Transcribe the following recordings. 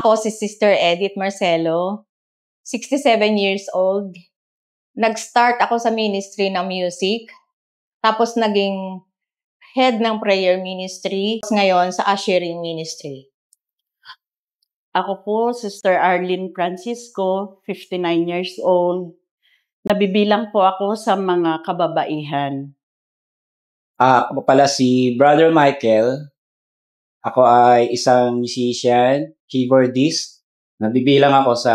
Ako si Sister Edith Marcelo, 67 years old. Nag-start ako sa ministry ng music. Tapos naging head ng prayer ministry. Ngayon sa ushering ministry. Ako po, Sister Arlene Francisco, 59 years old. Nabibilang po ako sa mga kababaihan. Ah, ako pala si Brother Michael. Ako ay isang musician, keyboardist. Nabibilang ako sa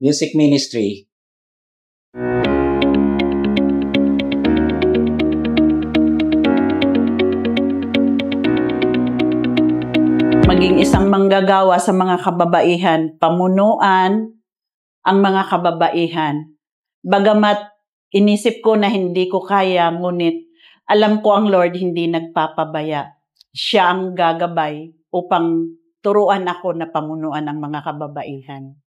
music ministry. Maging isang manggagawa sa mga kababaihan, pamunuan ang mga kababaihan. Bagamat inisip ko na hindi ko kaya, ngunit alam ko ang Lord hindi nagpapabaya. Siya ang gagabay upang turuan ako na pamunuan ang mga kababaihan.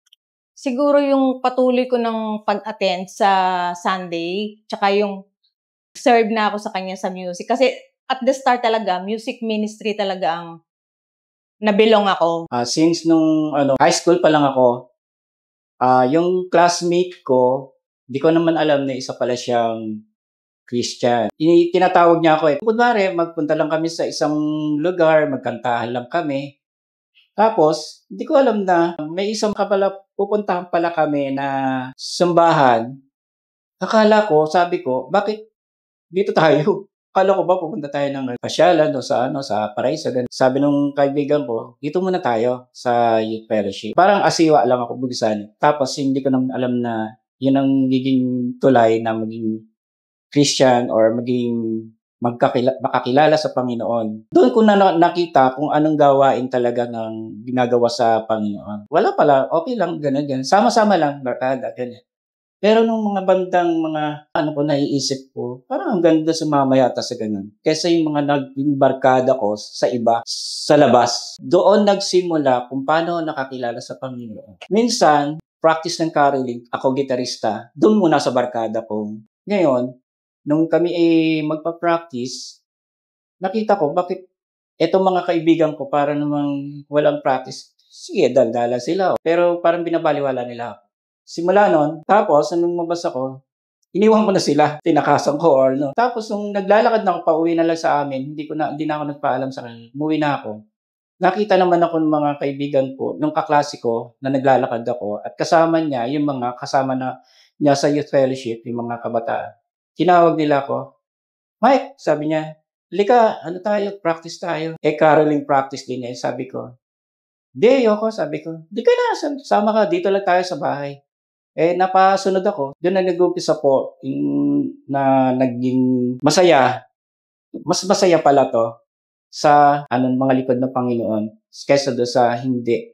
Siguro yung patuloy ko ng pag-attend sa Sunday, tsaka yung serve na ako sa kanya sa music. Kasi at the start talaga, music ministry talaga ang nabilong ako. Ah, since nung ano, high school pa lang ako, ah, yung classmate ko, di ko naman alam na isa pala siyang Christian. Ini tinatawag niya ako eh. Kunwari, magpunta lang kami sa isang lugar, magkantahan lang kami. Tapos, hindi ko alam na may isang kapala, pupuntahan pala kami na simbahan. Akala ko, sabi ko, bakit dito tayo? Akala ko ba pupunta tayo ng pasyalan o sa ano sa Paraiso. Sabi nung kaibigan ko, dito muna tayo sa youth fellowship. Parang asiwa lang ako bugisan. Tapos hindi ko naman alam na yun ang giging tulay na maging Christian or maging magkakila, makakilala sa Panginoon. Doon ko na nakita kung anong gawain talaga ng ginagawa sa Panginoon. Wala pala, okay lang, ganun, ganun. Sama-sama lang, barkada, ganun. Pero nung mga bandang mga ano ko naiisip ko, parang ang ganda sumama yata sa ganun. Kesa yung mga naging barkada ko sa iba, sa labas. Doon nagsimula kung paano nakakilala sa Panginoon. Minsan, practice ng caroling, ako gitarista, doon muna sa barkada ko. Ngayon, nung kami ay magpa-practice, nakita ko bakit etong mga kaibigan ko para namang walang practice. Sige, daldala sila. Pero parang binabaliwala nila ako. Simula nun, tapos anong mabas ako, iniwan ko na sila, tinakasan ko or no. Tapos nung naglalakad na ako, pauwi na lang sa amin, hindi ko na, hindi na ako nagpaalam sa kanila. Umuwi na ako. Nakita naman ako ng mga kaibigan ko, nung kaklase ko, na naglalakad ako, at kasama niya, yung mga kasama na niya sa youth fellowship, yung mga kabataan. Tinawag nila ako, Mike, sabi niya, Lika, ano tayo, practice tayo. Eh, caroling practice din eh, sabi ko. Di, ayoko, sabi ko. Di ka na, sama ka, dito lang tayo sa bahay. Eh, napasunod ako. Doon na nag-umpisa po yung, na naging masaya. Mas masaya pala to sa anong mga likod ng Panginoon kaysa do sa hindi.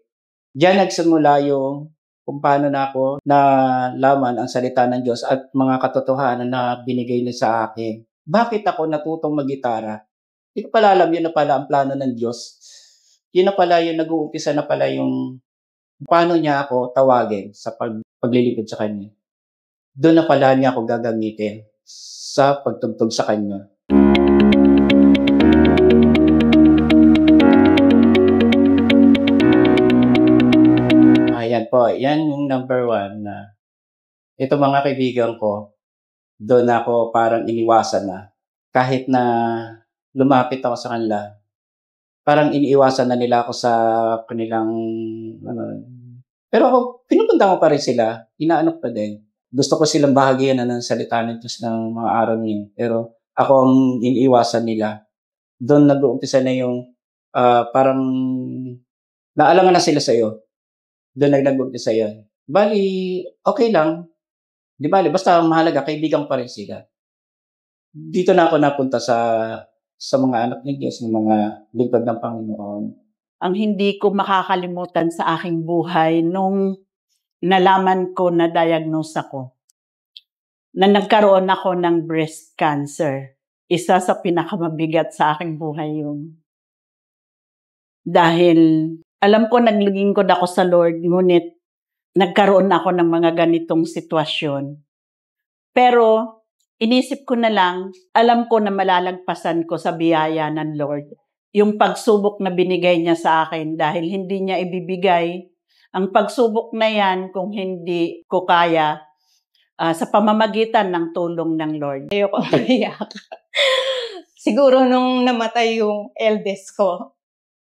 Diyan nagsimula yung kung paano na ako na laman ang salita ng Diyos at mga katotohanan na binigay niya sa akin. Bakit ako natutong mag-gitara? Hindi ko pala alam yun na pala ang plano ng Diyos. Yun na pala yung nag-uumpisa na pala yung paano niya ako tawagin sa pag paglilipid sa Kanya. Doon na pala niya ako gagamitin sa pagtugtog sa Kanya. Po, yan yung number one na ito mga kaibigan ko, doon ako parang iniwasan na. Kahit na lumapit ako sa kanila, parang iniiwasan na nila ako sa kanilang ano, pero ako, pinupunta ko pa rin sila. Inaano pa din. Gusto ko silang bahagyan na ng salita Diyos ng mga araw niyo. Pero ako ang iniiwasan nila. Doon nag-uumpisa na yung uh, parang naalangan na sila sa iyo. Doon nag-uumpisa yan. Bali, okay lang. Di bali, basta mahalaga, kaibigan pa rin sila. Dito na ako napunta sa sa mga anak ni Diyos, ng mga lingkod ng Panginoon ang hindi ko makakalimutan sa aking buhay nung nalaman ko na diagnose ako. Na nagkaroon ako ng breast cancer. Isa sa pinakamabigat sa aking buhay yun. Dahil alam ko naglingkod ako sa Lord, ngunit nagkaroon ako ng mga ganitong sitwasyon. Pero inisip ko na lang, alam ko na malalagpasan ko sa biyaya ng Lord yung pagsubok na binigay niya sa akin dahil hindi niya ibibigay ang pagsubok na yan kung hindi ko kaya uh, sa pamamagitan ng tulong ng Lord. Ayoko maiyak. Siguro nung namatay yung eldest ko.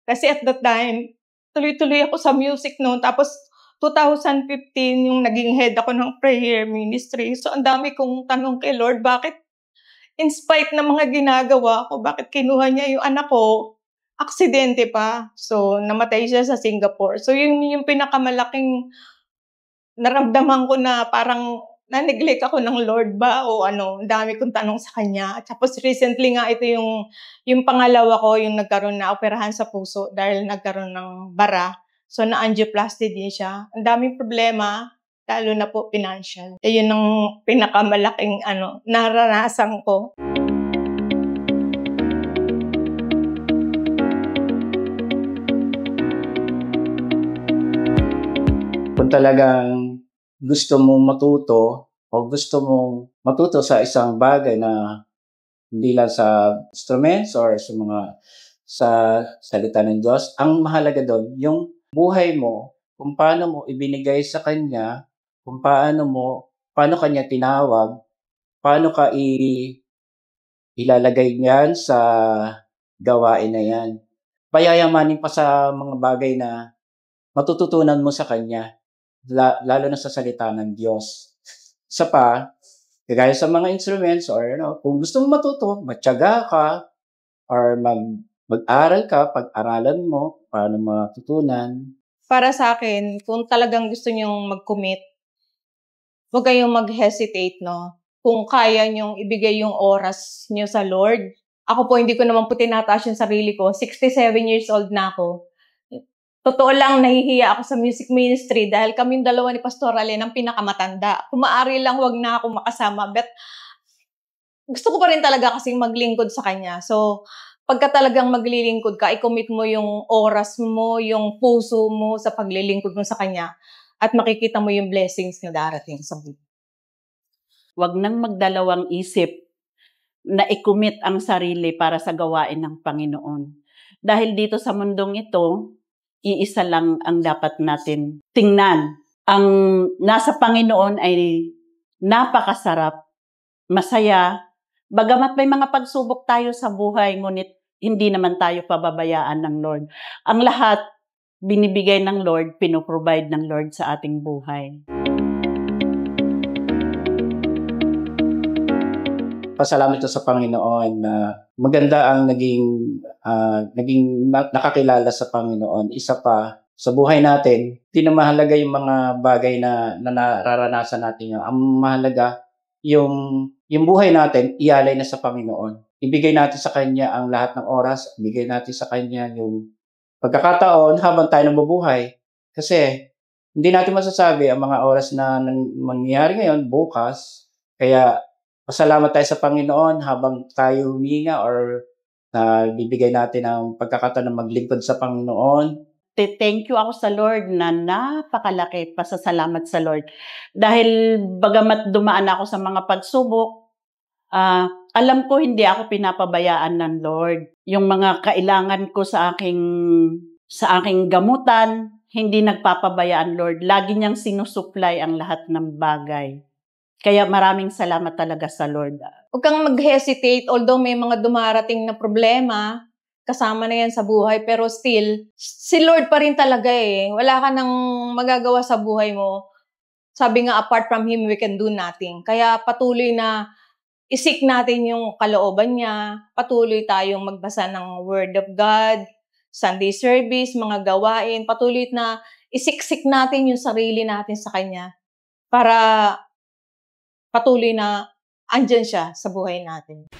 Kasi at that time, tuloy-tuloy ako sa music noon. Tapos 2015 yung naging head ako ng prayer ministry. So ang dami kong tanong kay Lord, bakit in spite ng mga ginagawa ko, bakit kinuha niya yung anak ko aksidente pa. So, namatay siya sa Singapore. So, yun yung pinakamalaking naramdaman ko na parang na-neglect ako ng Lord ba o ano, dami kong tanong sa kanya. Tapos recently nga ito yung yung pangalawa ko yung nagkaroon na operahan sa puso dahil nagkaroon ng bara. So na angioplasty din siya. Ang daming problema, lalo na po financial. E yun ang pinakamalaking ano, naranasan ko. talagang gusto mong matuto o gusto mong matuto sa isang bagay na hindi lang sa instruments or sa mga sa salita ng Diyos, ang mahalaga doon, yung buhay mo, kung paano mo ibinigay sa Kanya, kung paano mo, paano Kanya tinawag, paano ka i, ilalagay niyan sa gawain na yan. Payayamanin pa sa mga bagay na matututunan mo sa Kanya lalo na sa salita ng Diyos. Sa pa, kagaya sa mga instruments or know, kung gusto mo matuto, matyaga ka or mag mag-aral ka, pag-aralan mo, paano matutunan. Para sa akin, kung talagang gusto nyong mag-commit, huwag kayong mag-hesitate, no? Kung kaya nyong ibigay yung oras nyo sa Lord. Ako po, hindi ko naman po tinataas yung sarili ko. 67 years old na ako totoo lang nahihiya ako sa music ministry dahil kaming dalawa ni Pastor Allen ang pinakamatanda. Kung maaari lang wag na ako makasama. But gusto ko pa rin talaga kasing maglingkod sa kanya. So, pagka talagang maglilingkod ka, i-commit mo yung oras mo, yung puso mo sa paglilingkod mo sa kanya at makikita mo yung blessings na darating sa buhay. Huwag nang magdalawang isip na i-commit ang sarili para sa gawain ng Panginoon. Dahil dito sa mundong ito, iisa lang ang dapat natin tingnan. Ang nasa Panginoon ay napakasarap, masaya, bagamat may mga pagsubok tayo sa buhay, ngunit hindi naman tayo pababayaan ng Lord. Ang lahat, binibigay ng Lord, pinoprovide ng Lord sa ating buhay. Pasalamat sa Panginoon na maganda ang naging uh, naging nakakilala sa Panginoon. Isa pa sa buhay natin, hindi na mahalaga yung mga bagay na, na nararanasan natin. Ang mahalaga yung yung buhay natin, ialay na sa Panginoon. Ibigay natin sa Kanya ang lahat ng oras, ibigay natin sa Kanya yung pagkakataon habang tayo nabubuhay. Kasi hindi natin masasabi ang mga oras na mangyayari ngayon, bukas. Kaya Pasalamat tayo sa Panginoon habang tayo huminga or na uh, bibigay natin ang pagkakataon na maglingkod sa Panginoon. Thank you ako sa Lord na napakalaki pasasalamat sa Lord. Dahil bagamat dumaan ako sa mga pagsubok, uh, alam ko hindi ako pinapabayaan ng Lord. Yung mga kailangan ko sa aking sa aking gamutan, hindi nagpapabayaan Lord. Lagi niyang sinusupply ang lahat ng bagay. Kaya maraming salamat talaga sa Lord. Huwag kang mag-hesitate, although may mga dumarating na problema, kasama na yan sa buhay, pero still, si Lord pa rin talaga eh. Wala ka nang magagawa sa buhay mo. Sabi nga, apart from Him, we can do nothing. Kaya patuloy na isik natin yung kalooban niya. Patuloy tayong magbasa ng Word of God, Sunday service, mga gawain. Patuloy na isiksik natin yung sarili natin sa Kanya para patuloy na andyan siya sa buhay natin.